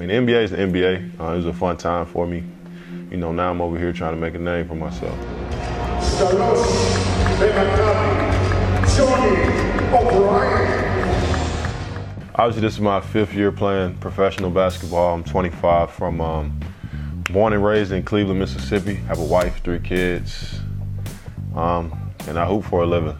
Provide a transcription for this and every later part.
mean, the NBA is the NBA. Uh, it was a fun time for me. You know, now I'm over here trying to make a name for myself. Obviously, this is my fifth year playing professional basketball. I'm 25 from um, born and raised in Cleveland, Mississippi. Have a wife, three kids, um, and I hoop for a living.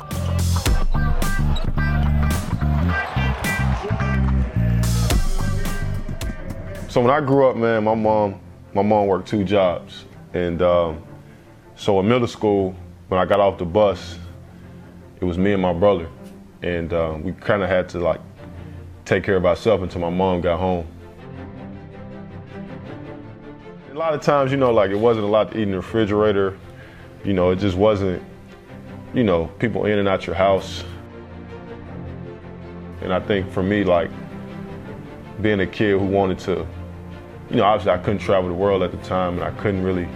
So when I grew up, man, my mom, my mom worked two jobs, and um, so in middle school, when I got off the bus, it was me and my brother, and uh, we kind of had to like take care of ourselves until my mom got home. A lot of times, you know, like it wasn't a lot to eat in the refrigerator. You know, it just wasn't, you know, people in and out your house. And I think for me, like being a kid who wanted to you know, obviously I couldn't travel the world at the time and I couldn't really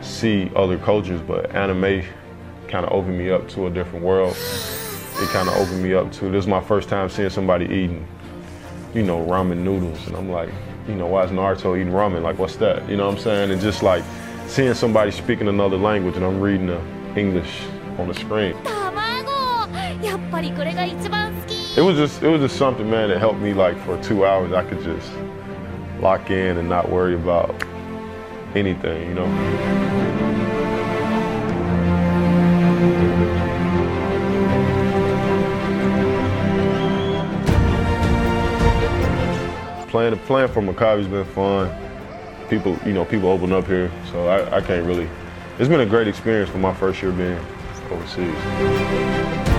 see other cultures, but anime kind of opened me up to a different world. It kind of opened me up to, this is my first time seeing somebody eating, you know, ramen noodles. And I'm like, you know, why is Naruto eating ramen? Like, what's that? You know what I'm saying? And just like seeing somebody speaking another language and I'm reading the English on the screen. It was just, it was just something, man, that helped me like for two hours. I could just lock in and not worry about anything, you know. Playing playing for Maccabi's been fun. People, you know, people open up here, so I, I can't really. It's been a great experience for my first year being overseas.